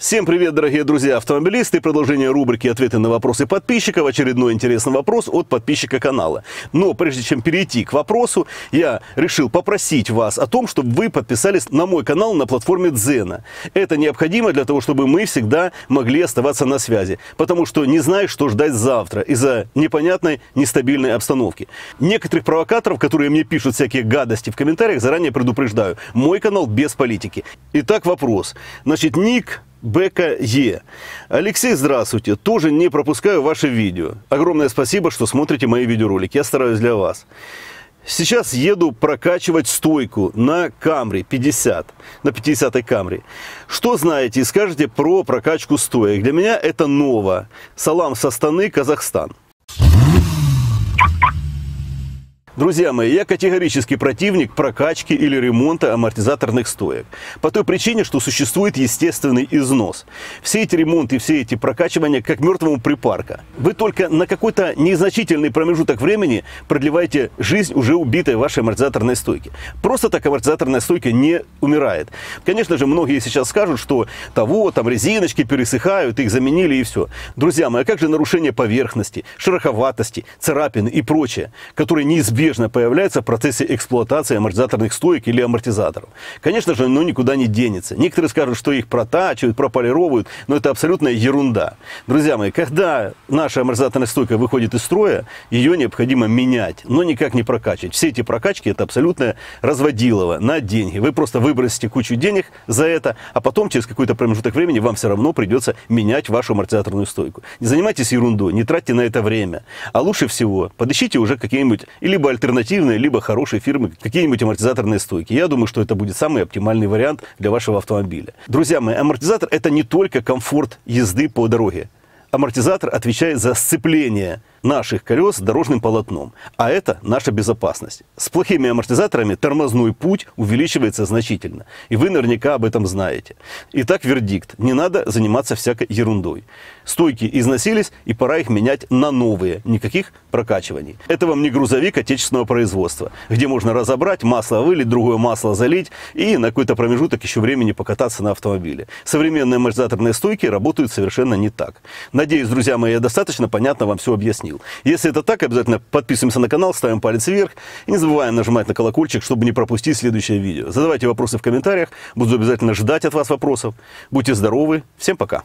Всем привет, дорогие друзья, автомобилисты. Продолжение рубрики «Ответы на вопросы подписчиков». Очередной интересный вопрос от подписчика канала. Но прежде чем перейти к вопросу, я решил попросить вас о том, чтобы вы подписались на мой канал на платформе Дзена. Это необходимо для того, чтобы мы всегда могли оставаться на связи. Потому что не знаешь, что ждать завтра из-за непонятной, нестабильной обстановки. Некоторых провокаторов, которые мне пишут всякие гадости в комментариях, заранее предупреждаю. Мой канал без политики. Итак, вопрос. Значит, ник Бека Е. Алексей, здравствуйте. Тоже не пропускаю ваши видео. Огромное спасибо, что смотрите мои видеоролики. Я стараюсь для вас. Сейчас еду прокачивать стойку на Камри 50, на 50 Камри. Что знаете и скажете про прокачку стоек? Для меня это ново. Салам со Станы, Казахстан. Друзья мои, я категорически противник прокачки или ремонта амортизаторных стоек. По той причине, что существует естественный износ. Все эти ремонты, все эти прокачивания как мертвому припарка. Вы только на какой-то незначительный промежуток времени продлеваете жизнь уже убитой вашей амортизаторной стойки. Просто так амортизаторная стойка не умирает. Конечно же, многие сейчас скажут, что того, там резиночки пересыхают, их заменили и все. Друзья мои, а как же нарушение поверхности, шероховатости, царапины и прочее, которые неизбежны неизбежно появляется в процессе эксплуатации амортизаторных стоек или амортизаторов. Конечно же, оно никуда не денется. Некоторые скажут, что их протачивают, прополировывают, но это абсолютная ерунда. Друзья мои, когда наша амортизаторная стойка выходит из строя, ее необходимо менять, но никак не прокачивать. Все эти прокачки это абсолютное разводилово на деньги. Вы просто выбросите кучу денег за это, а потом через какой-то промежуток времени вам все равно придется менять вашу амортизаторную стойку. Не занимайтесь ерундой, не тратьте на это время. А лучше всего подыщите уже какие-нибудь либо альтернативные, либо хорошие фирмы, какие-нибудь амортизаторные стойки. Я думаю, что это будет самый оптимальный вариант для вашего автомобиля. Друзья мои, амортизатор это не только комфорт езды по дороге. Амортизатор отвечает за сцепление наших колес дорожным полотном. А это наша безопасность. С плохими амортизаторами тормозной путь увеличивается значительно. И вы наверняка об этом знаете. Итак, вердикт. Не надо заниматься всякой ерундой. Стойки износились, и пора их менять на новые. Никаких прокачиваний. Это вам не грузовик отечественного производства, где можно разобрать, масло вылить, другое масло залить и на какой-то промежуток еще времени покататься на автомобиле. Современные амортизаторные стойки работают совершенно не так. Надеюсь, друзья мои, я достаточно понятно вам все объяснил объяснил. Если это так, обязательно подписываемся на канал, ставим палец вверх и не забываем нажимать на колокольчик, чтобы не пропустить следующее видео. Задавайте вопросы в комментариях, буду обязательно ждать от вас вопросов. Будьте здоровы, всем пока!